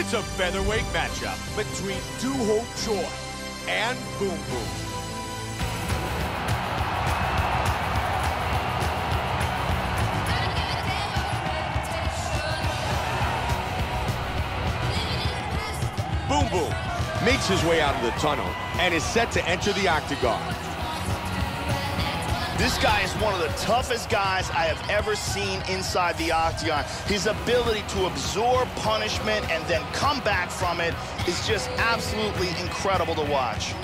It's a featherweight matchup between Doo Ho Choi and Boom Boom. Boom Boom makes his way out of the tunnel and is set to enter the octagon. This guy is one of the toughest guys I have ever seen inside the octagon. His ability to absorb punishment and then come back from it is just absolutely incredible to watch.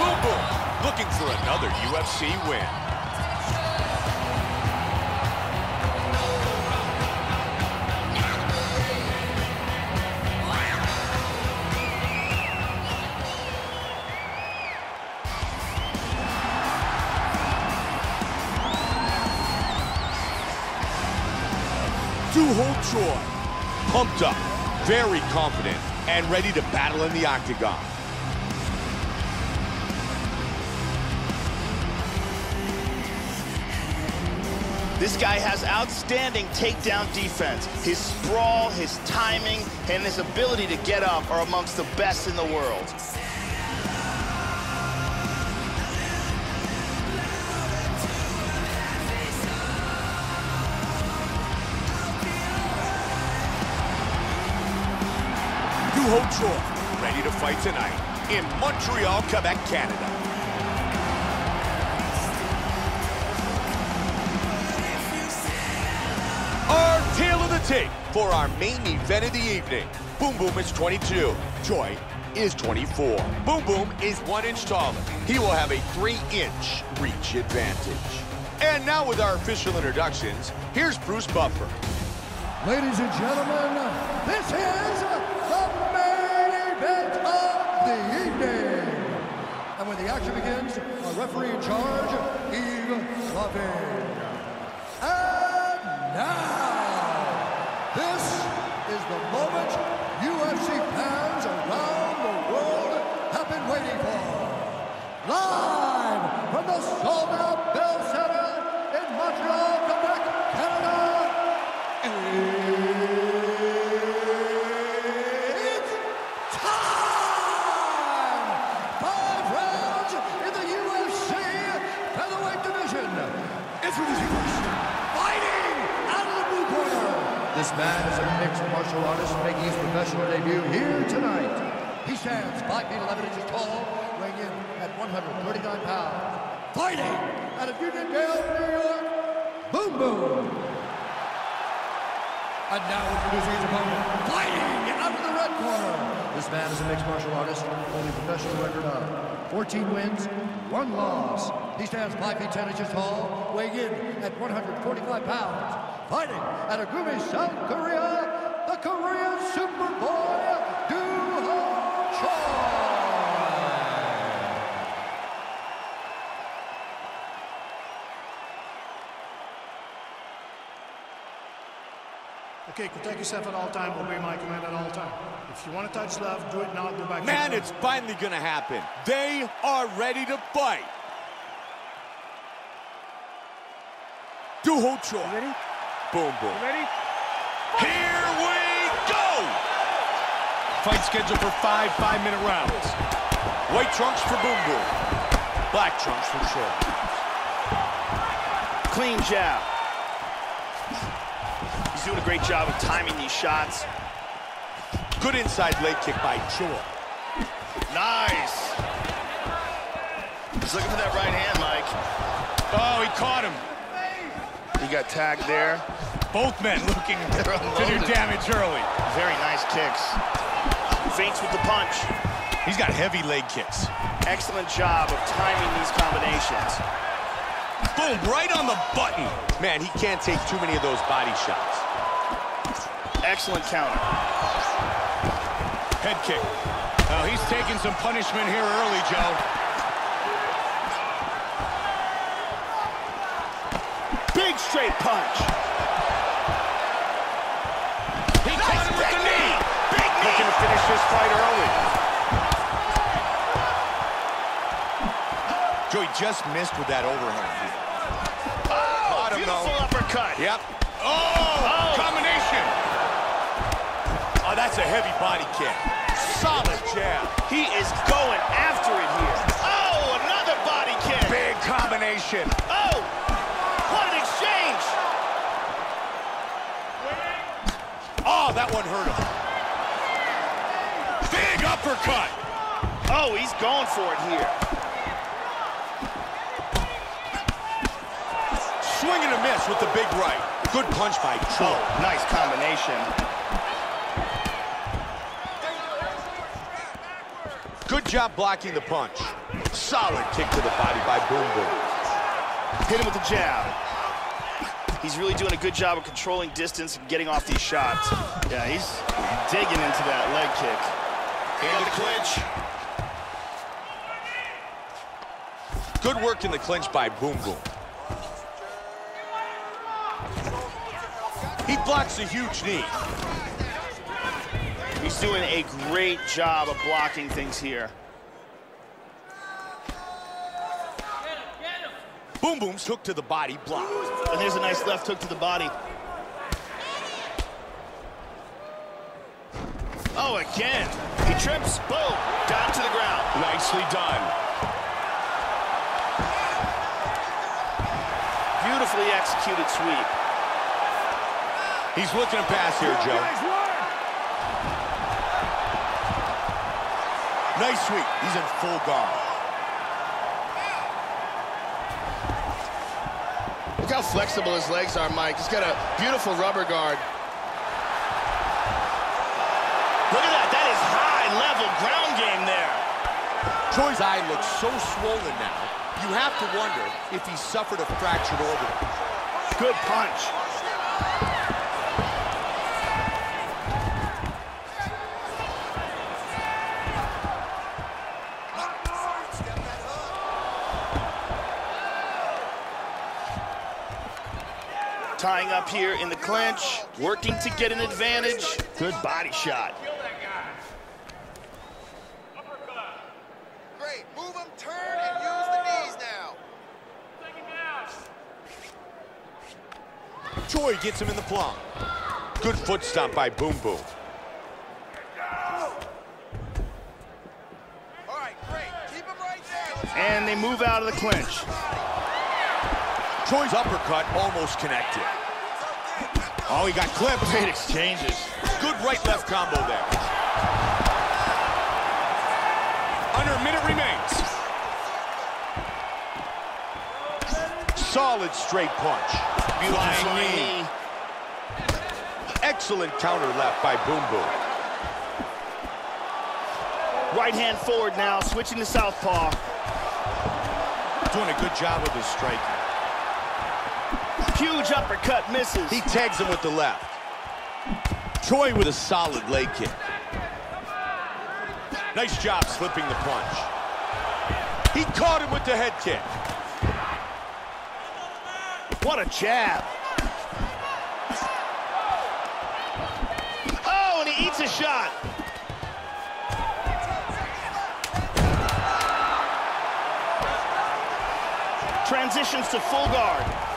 Boom Boom looking for another UFC win. Doo Ho Choi, pumped up, very confident, and ready to battle in the octagon. This guy has outstanding takedown defense. His sprawl, his timing, and his ability to get up are amongst the best in the world. Choi, ready to fight tonight in Montreal, Quebec, Canada. Our tale of the tape for our main event of the evening. Boom Boom is 22. Choi is 24. Boom Boom is one inch taller. He will have a three-inch reach advantage. And now with our official introductions, here's Bruce Buffer. Ladies and gentlemen, this is when the action begins, our referee in charge, Yves Lavigne. And now, this is the moment UFC fans around the world have been waiting for. Live from the sold-out This man is a mixed martial artist making his professional debut here tonight. He stands 5 feet 11 inches tall, weighing in at 139 pounds. Fighting out of Uniondale, New York, Boom Boom. And now introducing his opponent, fighting out of the red corner. This man is a mixed martial artist holding a professional record of 14 wins, one loss. He stands 5 feet 10 inches tall, weighing in at 145 pounds. Fighting out of Gumi, South Korea, the Korean Superboy, Doo Ho Choi. Okay, protect yourself at all time, obey my command at all time. If you want to touch left, do it now, go back. Man, to it's finally gonna happen. They are ready to fight. Doo Ho Choi. Ready? Boom, boom. Ready? Here we go! Fight scheduled for five five-minute rounds. White trunks for Boom Boom. Black trunks for Choi. Clean jab. He's doing a great job of timing these shots. Good inside leg kick by Choi. Nice. He's looking for that right hand, Mike. Oh, he caught him. He got tagged there. Both men looking to do damage early. Very nice kicks. Feints with the punch. He's got heavy leg kicks. Excellent job of timing these combinations. Boom, right on the button. Man, he can't take too many of those body shots. Excellent counter. Head kick. Oh, he's taking some punishment here early, Joe. Big straight punch. He caught him with the knee. Big knee. Looking to finish this fight early. Joey just missed with that overhand. Oh, beautiful though. uppercut. Yep. Oh, oh, combination. Oh, that's a heavy body kick. Solid jab. He is going after it here. Oh, another body kick. Big combination. Oh, what an exchange. Oh, that one hurt him. Big uppercut. Oh, he's going for it here. Swing and a miss with the big right. Good punch by Troy. Oh, nice combination. Good job blocking the punch. Solid kick to the body by Boom Boom. Hit him with the jab. He's really doing a good job of controlling distance and getting off these shots. Yeah, he's digging into that leg kick. And the clinch. Good work in the clinch by Boom Boom. He blocks a huge knee. He's doing a great job of blocking things here. Boom Boom's hook to the body block. And there's a nice left hook to the body. Oh, again. He trips, boom, down to the ground. Nicely done. Beautifully executed sweep. He's looking to pass here, Joe. Nice sweep. He's in full guard. Look how flexible his legs are, Mike. He's got a beautiful rubber guard. Look at that. That is high-level ground game there. Troy's eye looks so swollen now, you have to wonder if he suffered a fractured orbital. Good punch. Tying up here in the clinch, working to get an advantage. Good body shot. Great. Move him, turn, and use the knees now. Troy gets him in the plum. Good foot stomp by Boom Boom. All right, great. Keep him right there. And they move out of the clinch. Troy's uppercut almost connected. Oh, he got clipped. Great exchanges. Good right-left combo there. Under a minute remains. Solid straight punch. Flying knee. Excellent counter left by Boom Boom. Right hand forward now, switching to southpaw. Doing a good job with his striking. Huge uppercut misses. He tags him with the left. Troy with a solid leg kick. Nice job slipping the punch. He caught him with the head kick. What a jab. Oh, and he eats a shot. Transitions to full guard.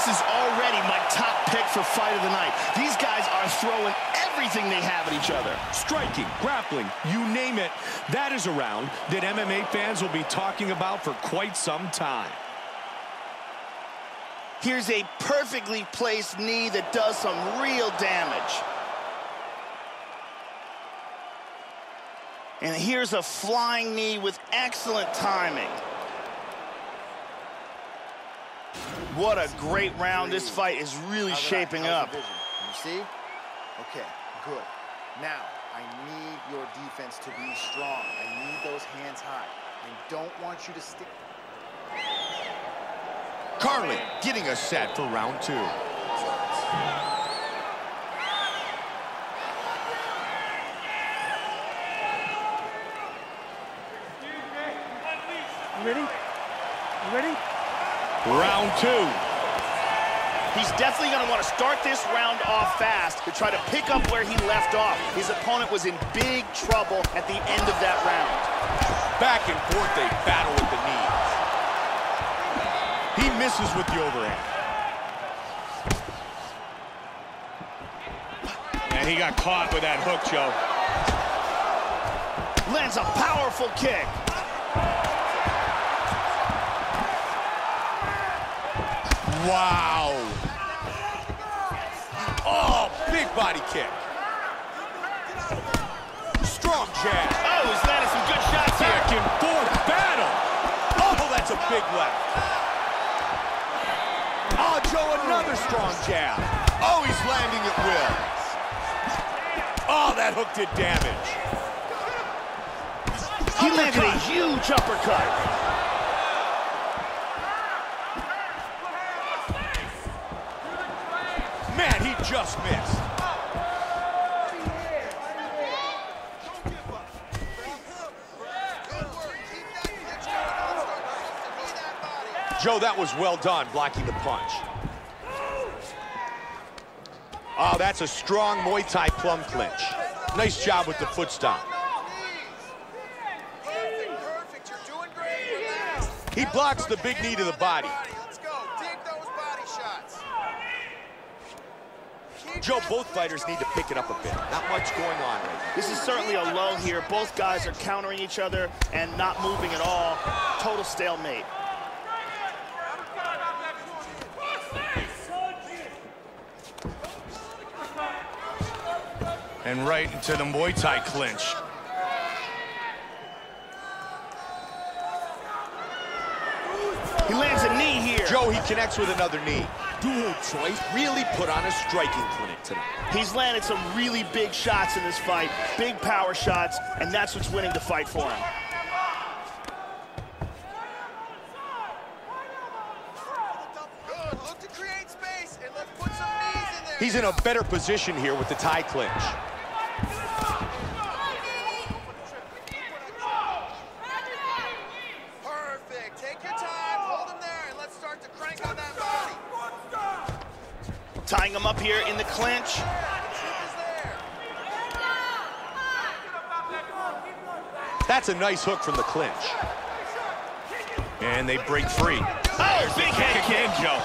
This is already my top pick for fight of the night. These guys are throwing everything they have at each other. Striking, grappling, you name it. That is a round that MMA fans will be talking about for quite some time. Here's a perfectly placed knee that does some real damage. And here's a flying knee with excellent timing. What a great round. This fight is really shaping up. You see? Okay, good. Now, I need your defense to be strong. I need those hands high. I don't want you to stick. Carly getting us set for round two. Round two. He's definitely going to want to start this round off fast to try to pick up where he left off. His opponent was in big trouble at the end of that round. Back and forth, they battle with the knees. He misses with the overhand. And he got caught with that hook, Joe. Lands a powerful kick. Wow. Oh, big body kick. Strong jab. Oh, he's landing some good shots here. Back and forth battle. Oh, that's a big left. Oh, Joe, another strong jab. Oh, he's landing at will. Oh, ah, that hook did damage. He landed a huge uppercut. Man, he just missed. Joe, that was well done, blocking the punch. Oh, that's a strong Muay Thai plum clinch. Nice job with the foot. Relax. He blocks the big knee to the body. Let's go. Dig those body shots. Keep Joe, both fighters need to pick it up a bit. Not much going on right now. This is certainly a lull here. Both guys are countering each other and not moving at all. Total stalemate. And right into the Muay Thai clinch. He lands a knee here. Joe, he connects with another knee. Doo Ho Choi's really put on a striking clinic tonight. He's landed some really big shots in this fight, big power shots, and that's what's winning the fight for him. Good. Look to create space and let's put some knees in there. He's in a better position here with the Thai clinch. Clinch. Truth is there. That's a nice hook from the clinch. And they break free. Oh, big head kick. Again, Joe.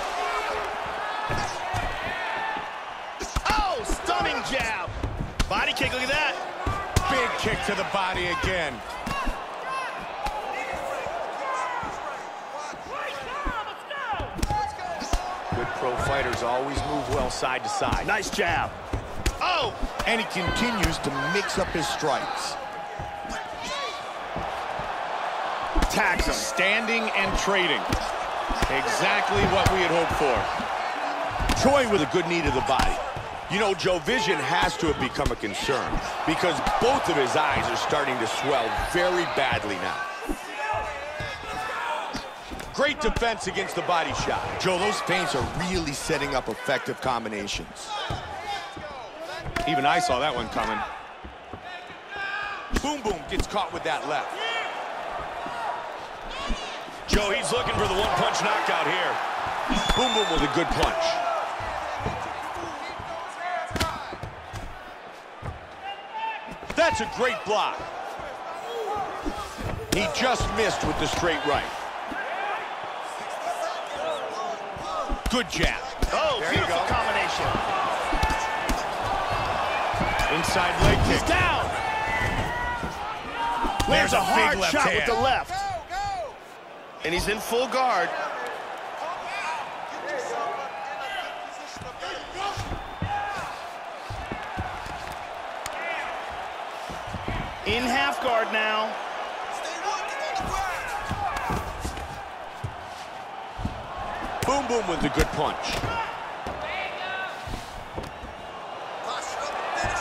Oh, stunning jab. Body kick, look at that. Big kick to the body again. Pro fighters always move well side to side. Nice jab. Oh, And he continues to mix up his strikes. tags him. Standing and trading. Exactly what we had hoped for. Troy with a good knee to the body. You know, Joe, vision has to have become a concern because both of his eyes are starting to swell very badly now. Great defense against the body shot. Joe, those feints are really setting up effective combinations. Even I saw that one coming. Boom Boom gets caught with that left. Joe, he's looking for the one-punch knockout here. Boom Boom with a good punch. That's a great block. He just missed with the straight right. Good jab. Oh, There beautiful combination. Inside leg He's kick. down. Lands There's a a big hard left shot with the left. Go, go. And he's in full guard. Get yourself in a good position of better In half guard now. Boom Boom with a good punch. Posture up, finish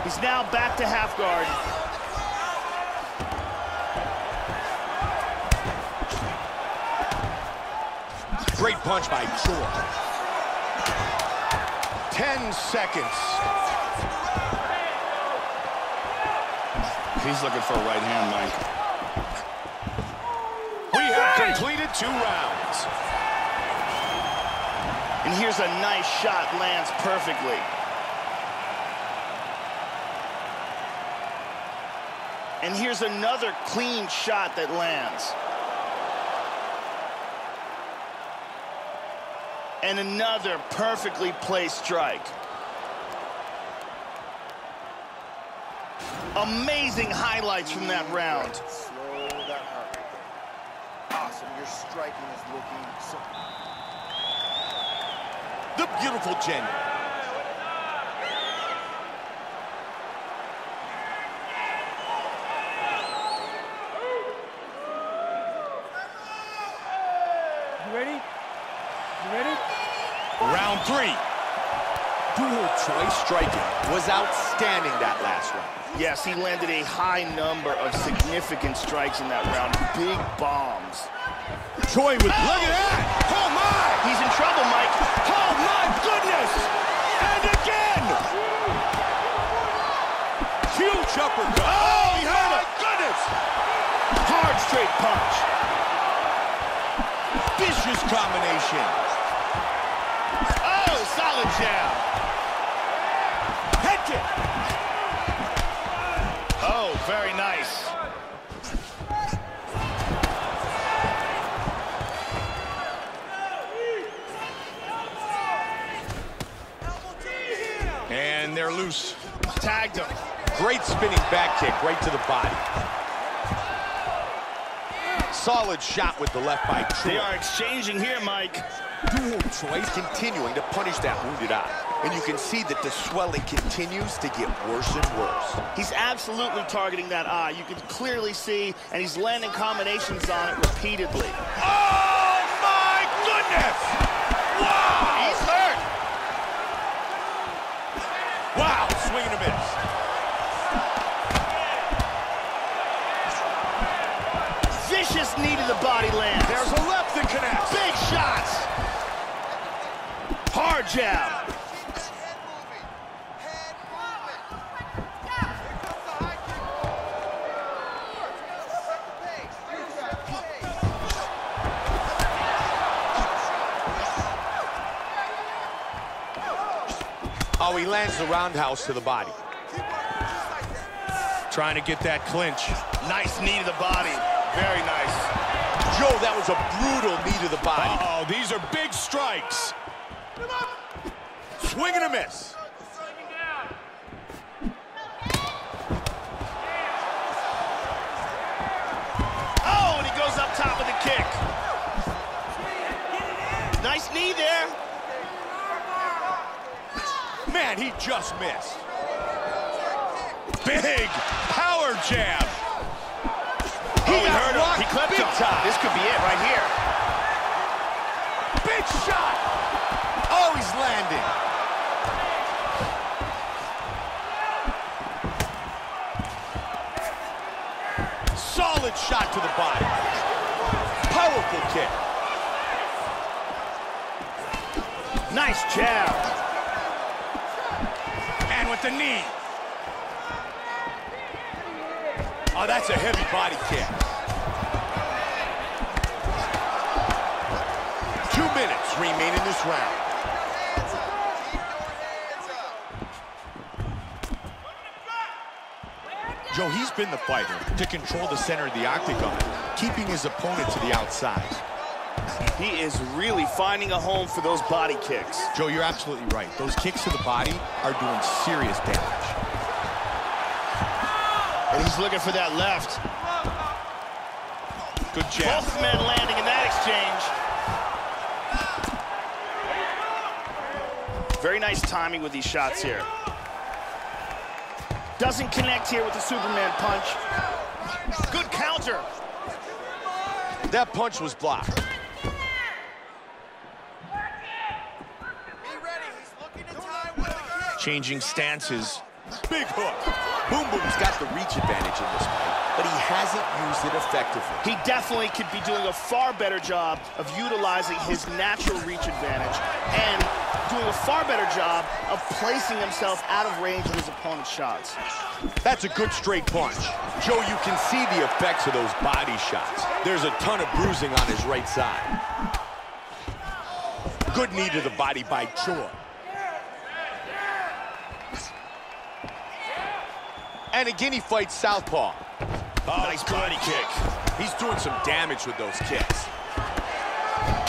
it. He's now back to half guard. Great punch by Troy. 10 seconds. He's looking for a right hand, Mike. Completed two rounds. And here's a nice shot, lands perfectly. And here's another clean shot that lands. And another perfectly placed strike. Amazing highlights from that round. Slow that heart rate down. Awesome. Your striking is looking so... The beautiful Jen. You ready? You ready? Round three. Doo Ho Choi striking was outstanding that last round. Yes, he landed a high number of significant strikes in that round. Big bombs. Choi with, look at that! Oh my! He's in trouble, Mike. Oh my goodness! And again! Huge uppercut. Oh, oh he hurt him! goodness! Hard straight punch. Vicious combination. Oh, solid jab. Head kick. Loose. Tagged him. Great spinning back kick right to the body. Solid shot with the left by They are exchanging here, Mike. Choi continuing to punish that wounded eye. And you can see that the swelling continues to get worse and worse. He's absolutely targeting that eye. You can clearly see, and he's landing combinations on it repeatedly. Oh my goodness! Jab. Oh, he lands the roundhouse to the body. Trying to get that clinch. Nice knee to the body. Very nice. Joe, that was a brutal knee to the body. Uh oh these are big strikes. Swing and a miss. Oh, and he goes up top with a kick. Nice knee there. Man, he just missed. Big power jab. He Oh, he got hurt him. He clipped big him. time. This could be it right here. Shot to the body. Powerful kick. Nice jab. And with the knee. Oh, that's a heavy body kick. Two minutes remain in this round. Joe, he's been the fighter to control the center of the octagon, keeping his opponent to the outside. He is really finding a home for those body kicks. Joe, you're absolutely right. Those kicks to the body are doing serious damage. And he's looking for that left. Good jab. Both men landing in that exchange. Very nice timing with these shots here. Doesn't connect here with the Superman punch. Good counter. That punch was blocked. Changing stances. Big hook. Boom Boom's got the reach advantage in this fight, but he hasn't used it effectively. He definitely could be doing a far better job of utilizing his natural reach advantage and doing a far better job of placing himself out of range of his opponent's shots. That's a good straight punch. Joe, you can see the effects of those body shots. There's a ton of bruising on his right side. Good knee to the body by Choi. And again, he fights southpaw. Oh, nice body kick. He's doing some damage with those kicks.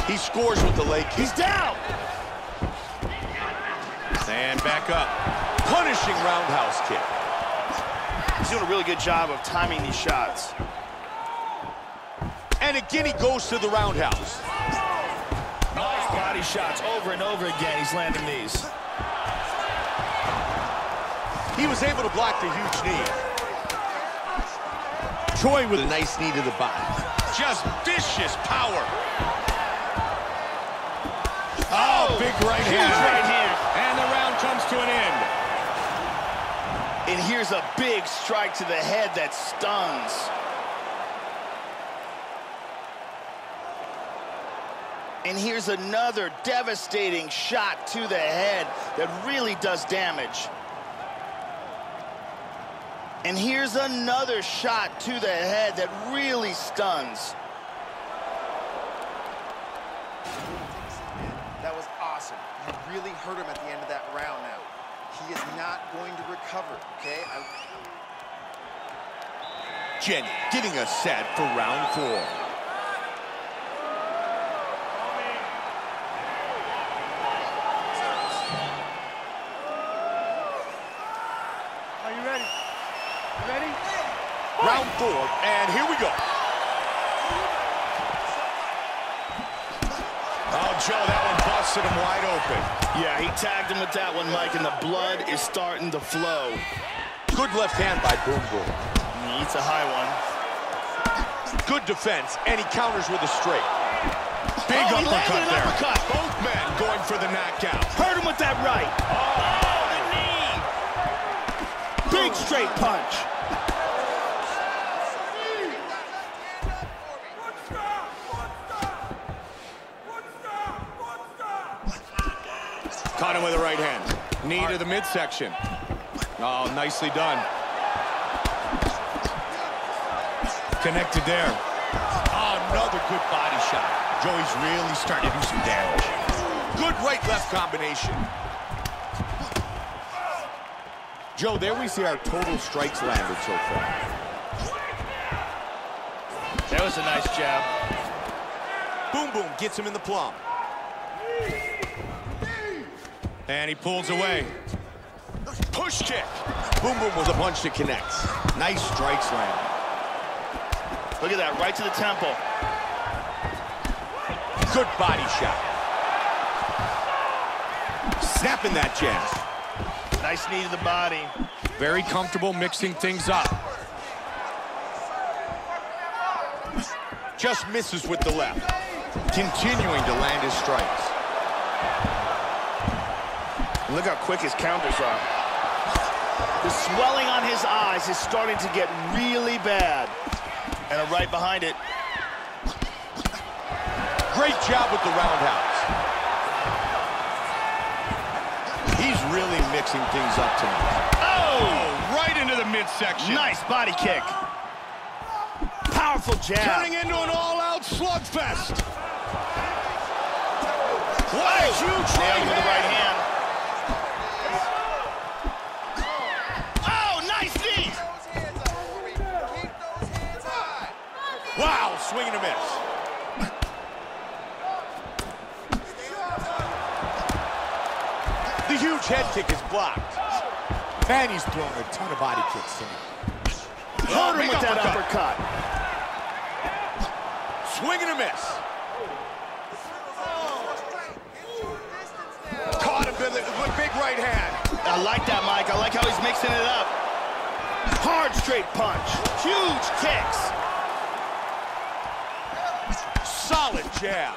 He scores with the leg kick. He's down! And back up. Punishing roundhouse kick. He's doing a really good job of timing these shots. And again, he goes to the roundhouse. Nice body shots over and over again. He's landing these. He was able to block the huge knee. Choi with a nice knee to the body. Just vicious power. Oh, oh big right hand. Huge right hand. And the round comes to an end. And here's a big strike to the head that stuns. And here's another devastating shot to the head that really does damage. And here's another shot to the head that really stuns. That was awesome. You really hurt him at the end of that round now. He is not going to recover, okay? I... Jenny getting us set for round four. Are you ready? You ready? Round four, and here we go. Oh, Joe, that one busted him wide open. Yeah, he tagged him with that one, Mike, and the blood is starting to flow. Good left hand by Boom Boom. Mm, he eats a high one. Good defense, and he counters with a straight. Big Oh, uppercut there. uppercut. Both men going for the knockout. Hurt him with that right. Oh, the knee. Big straight punch. Caught him with a right hand. Knee to the midsection. Oh, nicely done. Connected there. Oh, another good body shot. Joey's really starting to do some damage. Good right-left combination. Joe, there we see our total strikes landed so far. That was a nice jab. Boom Boom gets him in the plum. And he pulls away. Push kick. Boom Boom was a punch that connects. Nice strikes landed. Look at that, right to the temple. Good body shot. Snapping that jab. Nice knee to the body. Very comfortable mixing things up. Just misses with the left. Continuing to land his strikes. Look how quick his counters are. The swelling on his eyes is starting to get really bad. And a right behind it. Great job with the roundhouse. He's really mixing things up tonight. Oh, right into the midsection. Nice body kick. Powerful jab. Turning into an all-out slugfest. What a huge Nailed him with the right hand. hand. Swing and a miss. The huge head kick is blocked. Man, he's throwing a ton of body kicks tonight. Oh, Hurt him with that uppercut. uppercut. Swing and a miss. Caught him with a big right hand. I like that, Mike. I like how he's mixing it up. Hard straight punch. Huge kicks. Solid jab.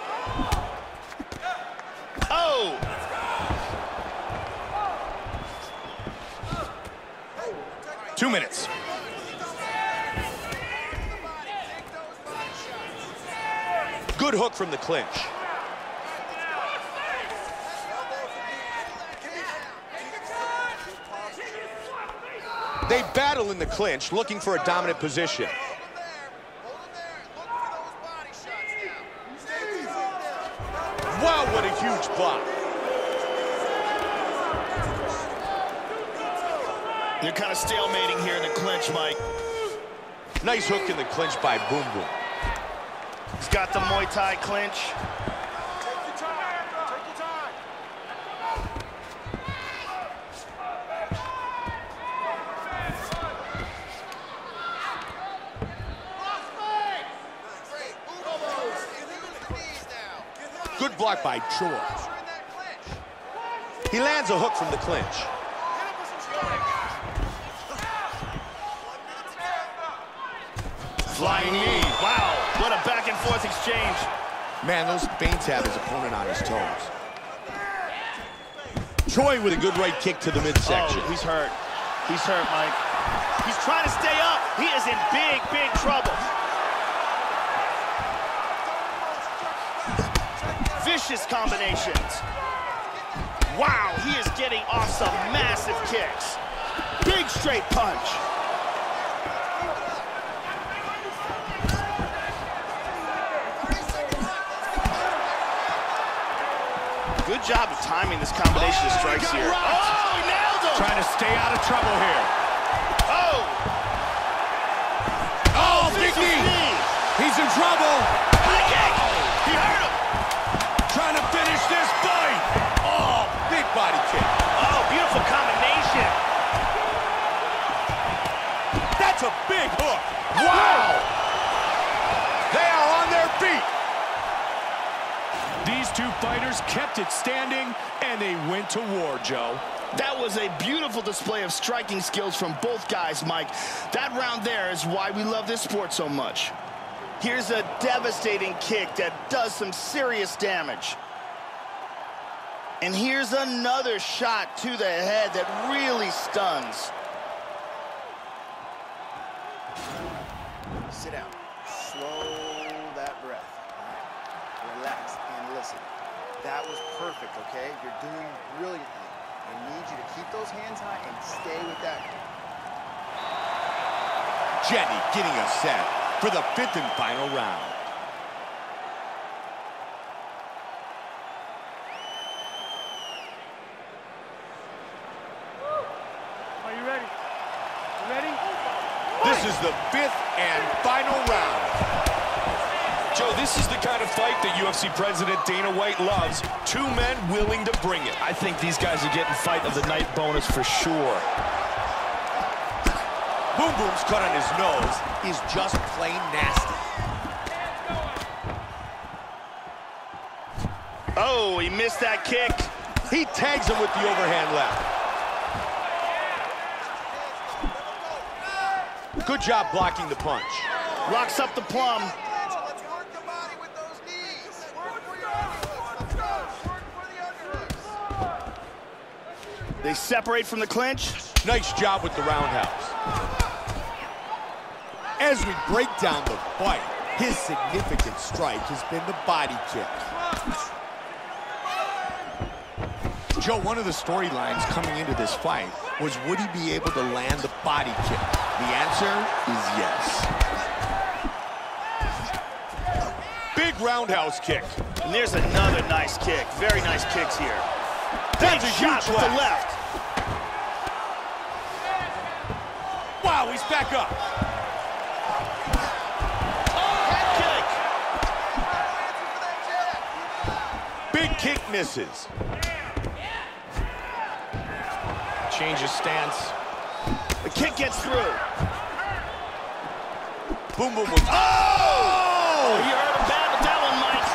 Oh! Two minutes. Good hook from the clinch. They battle in the clinch, looking for a dominant position. Kind of stalemating here in the clinch, Mike. Nice hook in the clinch by Boom Boom. He's got the Muay Thai clinch. Good block by Choi. He lands a hook from the clinch. Flying knee. Wow, what a back and forth exchange. Man, those feints have his opponent on his toes. Choi with a good right kick to the midsection. Oh, he's hurt. He's hurt, Mike. He's trying to stay up. He is in big, big trouble. Vicious combinations. Wow, he is getting off some massive kicks. Big straight punch. Good job of timing this combination of strikes here. Oh, he nailed him! Trying to stay out of trouble here. Oh! Oh, big knee. He's in trouble. Fighters kept it standing, and they went to war, Joe. That was a beautiful display of striking skills from both guys, Mike. That round there is why we love this sport so much. Here's a devastating kick that does some serious damage. And here's another shot to the head that really stuns. Sit down. That was perfect, okay? You're doing brilliantly. I need you to keep those hands high and stay with that. Jenny getting us set for the fifth and final round. Are you ready? You ready? This is the fifth and final round. Joe, this is the kind of fight that UFC President Dana White loves. Two men willing to bring it. I think these guys are getting fight of the night bonus for sure. Boom Boom's cut on his nose is just plain nasty. Oh, he missed that kick. He tags him with the overhand left. Good job blocking the punch. Locks up the plum. Let's work the body with those knees. Work for your underhooks. Let's go. Work for the underhooks. They separate from the clinch. Nice job with the roundhouse. As we break down the fight, his significant strike has been the body kick. Joe, one of the storylines coming into this fight was would he be able to land the body kick? The answer is yes. Big roundhouse kick. And there's another nice kick. Very nice kicks here. That's Big a shot huge with the left. Back up. Head kick. Big kick misses. Changes stance. The kick gets through. Boom, boom, boom. Oh! oh! You heard him bad with that one, Mike.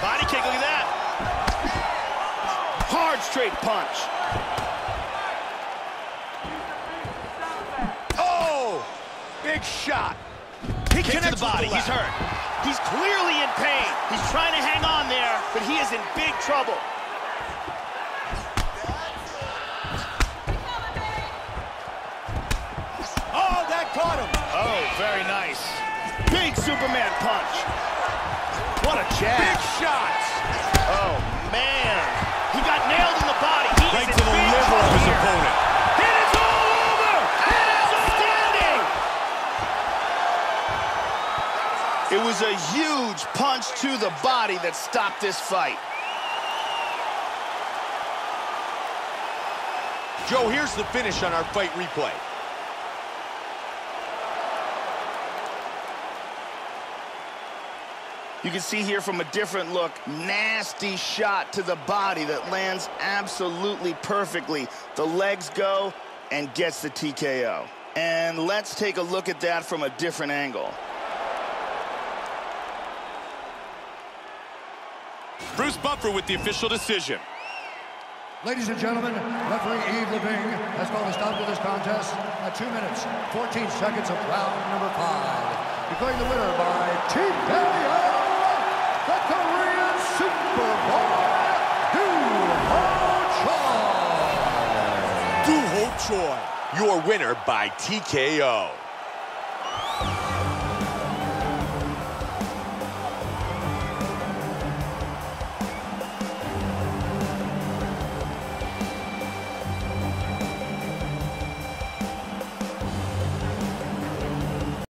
Body kick, look at that. Straight punch. Oh! Big shot. He Kick to the body. He's hurt. He's clearly in pain. He's trying to hang on there, but he is in big trouble. Oh, that caught him. Oh, very nice. Big Superman punch. What a jab. Big shots. Oh, man. He got nailed in the body. He Right to the liver of his here. opponent. It is all over. Outstanding. It was a huge punch to the body that stopped this fight. Joe, here's the finish on our fight replay. You can see here from a different look, nasty shot to the body that lands absolutely perfectly. The legs go and gets the TKO. And let's take a look at that from a different angle. Bruce Buffer with the official decision. Ladies and gentlemen, referee Yves Lavigne has called a stop to this contest at 2 minutes, 14 seconds of round number 5. Declaring the winner by TKO, the Korean Superboy, Doo Ho Choi. Doo Ho Choi, your winner by TKO.